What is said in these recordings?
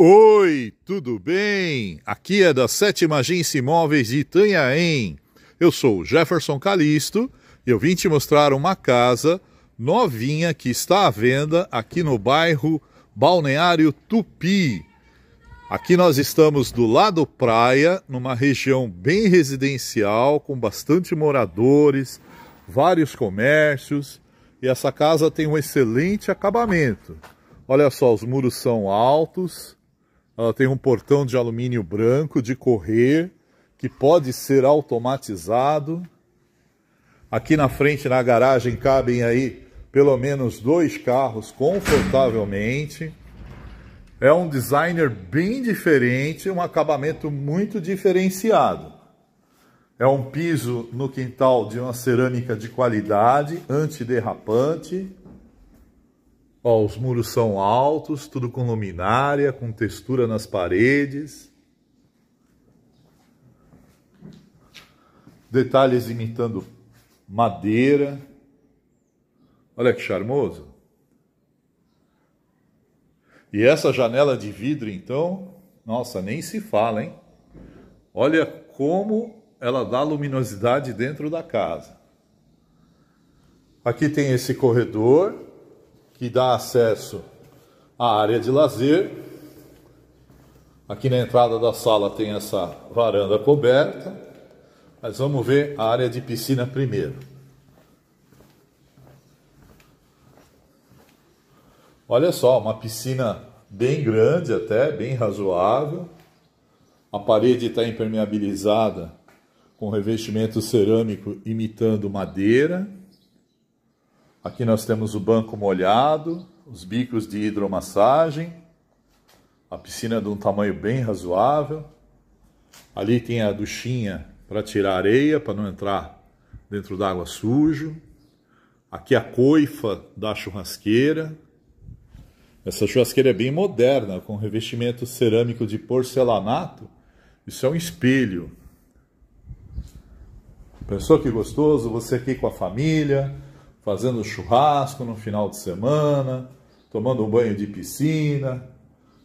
Oi, tudo bem? Aqui é da Sétima Agência Imóveis de Itanhaém. Eu sou Jefferson Calisto e eu vim te mostrar uma casa novinha que está à venda aqui no bairro Balneário Tupi. Aqui nós estamos do lado praia, numa região bem residencial, com bastante moradores, vários comércios, e essa casa tem um excelente acabamento. Olha só, os muros são altos, ela tem um portão de alumínio branco de correr, que pode ser automatizado. Aqui na frente, na garagem, cabem aí pelo menos dois carros confortavelmente. É um designer bem diferente, um acabamento muito diferenciado. É um piso no quintal de uma cerâmica de qualidade, antiderrapante. Ó, os muros são altos, tudo com luminária, com textura nas paredes. Detalhes imitando madeira. Olha que charmoso. E essa janela de vidro, então, nossa, nem se fala, hein? Olha como ela dá luminosidade dentro da casa. Aqui tem esse corredor que dá acesso à área de lazer. Aqui na entrada da sala tem essa varanda coberta. Mas vamos ver a área de piscina primeiro. Olha só, uma piscina bem grande até, bem razoável. A parede está impermeabilizada com revestimento cerâmico imitando madeira. Aqui nós temos o banco molhado, os bicos de hidromassagem, a piscina de um tamanho bem razoável. Ali tem a duchinha para tirar areia, para não entrar dentro d'água sujo. Aqui a coifa da churrasqueira. Essa churrasqueira é bem moderna, com revestimento cerâmico de porcelanato. Isso é um espelho. Pensou que gostoso? Você aqui com a família, fazendo churrasco no final de semana, tomando um banho de piscina,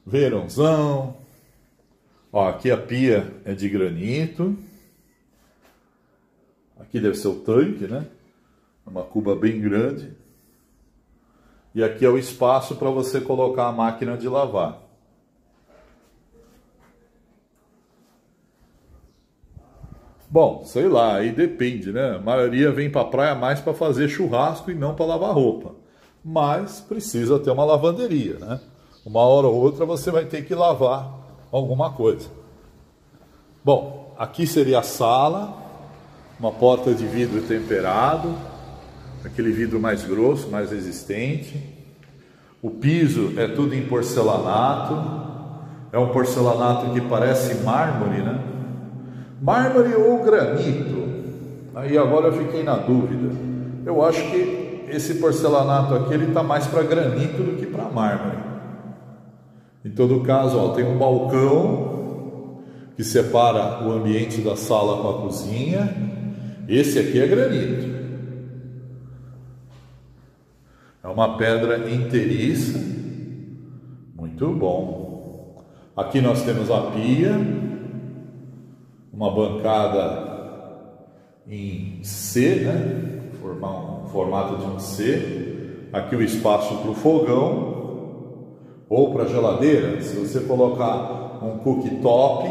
verãozão. Ó, aqui a pia é de granito. Aqui deve ser o tanque, né? Uma cuba bem grande. E aqui é o espaço para você colocar a máquina de lavar. Bom, sei lá, aí depende, né? A maioria vem para a praia mais para fazer churrasco e não para lavar roupa. Mas precisa ter uma lavanderia, né? Uma hora ou outra você vai ter que lavar alguma coisa. Bom, aqui seria a sala, uma porta de vidro temperado, aquele vidro mais grosso, mais resistente. O piso é tudo em porcelanato, é um porcelanato que parece mármore, né? Mármore ou granito? Aí agora eu fiquei na dúvida. Eu acho que esse porcelanato aqui ele está mais para granito do que para mármore. Em todo caso, ó, tem um balcão que separa o ambiente da sala com a cozinha. Esse aqui é granito. É uma pedra inteiriça. Muito bom. Aqui nós temos a pia uma bancada em C, né? Formar um formato de um C. Aqui o espaço para o fogão ou para a geladeira. Se você colocar um cooktop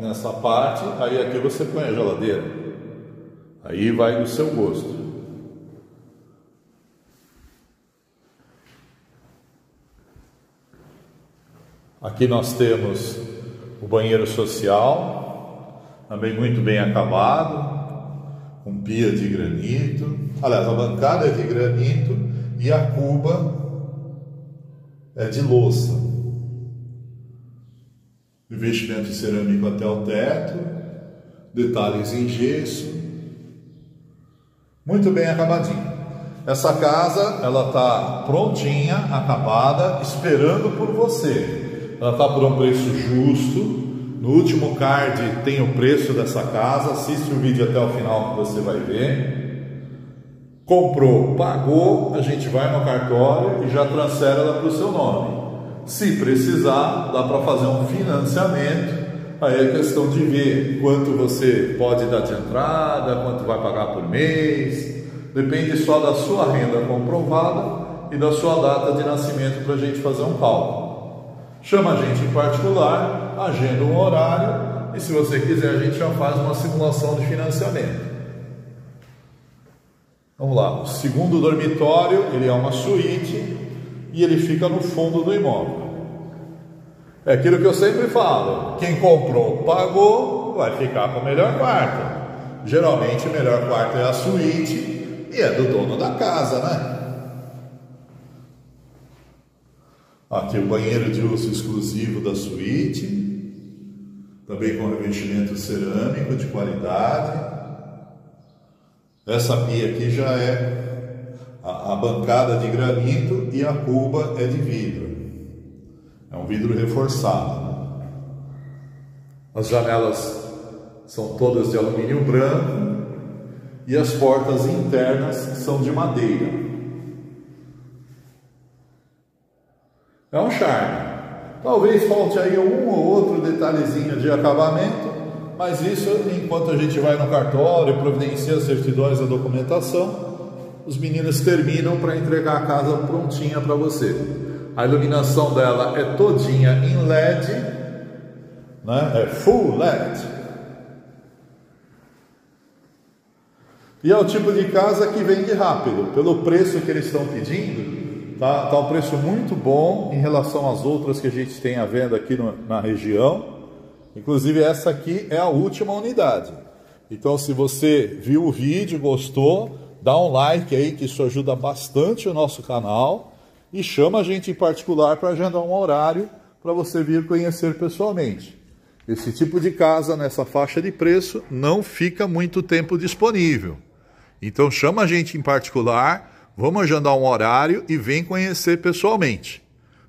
nessa parte, aí aqui você põe a geladeira. Aí vai do seu gosto. Aqui nós temos o banheiro social, também muito bem acabado, com pia de granito. Aliás, a bancada é de granito e a cuba é de louça. Revestimento cerâmico até o teto, detalhes em gesso, muito bem acabadinho. Essa casa, ela está prontinha, acabada, esperando por você. Ela está por um preço justo, no último card tem o preço dessa casa. Assiste o vídeo até o final que você vai ver. Comprou, pagou, a gente vai no cartório e já transfere ela para o seu nome. Se precisar, dá para fazer um financiamento. Aí é questão de ver quanto você pode dar de entrada, quanto vai pagar por mês. Depende só da sua renda comprovada e da sua data de nascimento para a gente fazer um cálculo. Chama a gente em particular, agenda um horário e se você quiser a gente já faz uma simulação de financiamento. Vamos lá, o segundo dormitório, ele é uma suíte e ele fica no fundo do imóvel. É aquilo que eu sempre falo, quem comprou, pagou, vai ficar com o melhor quarto. Geralmente o melhor quarto é a suíte e é do dono da casa, né? Aqui o banheiro de uso exclusivo da suíte, também com revestimento cerâmico de qualidade. Essa pia aqui já é a, a bancada de granito e a cuba é de vidro. É um vidro reforçado. As janelas são todas de alumínio branco e as portas internas são de madeira. É um charme. Talvez falte aí um ou outro detalhezinho de acabamento, mas isso enquanto a gente vai no cartório, providencia as certidões, a documentação, os meninos terminam para entregar a casa prontinha para você. A iluminação dela é todinha em LED, né? é full LED. E é o tipo de casa que vende rápido, pelo preço que eles estão pedindo Tá, tá um preço muito bom em relação às outras que a gente tem à venda aqui no, na região. Inclusive essa aqui é a última unidade. Então se você viu o vídeo, gostou, dá um like aí que isso ajuda bastante o nosso canal e chama a gente em particular para agendar um horário para você vir conhecer pessoalmente. Esse tipo de casa nessa faixa de preço não fica muito tempo disponível. Então chama a gente em particular Vamos agendar um horário e vem conhecer pessoalmente.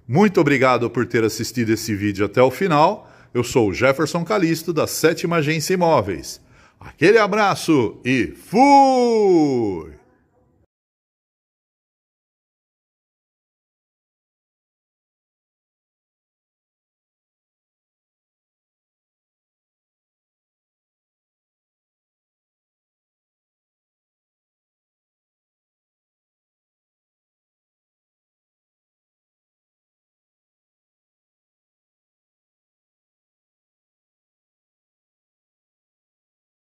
Muito obrigado por ter assistido esse vídeo até o final. Eu sou o Jefferson Calisto, da Sétima Agência Imóveis. Aquele abraço e fui!